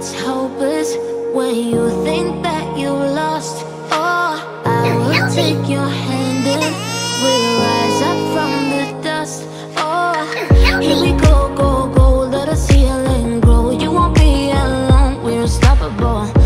it's hopeless when you think that you lost. Oh, I will take your hand and we'll rise up from the dust. Oh, here we go, go, go. Let us heal and grow. You won't be alone. We're unstoppable.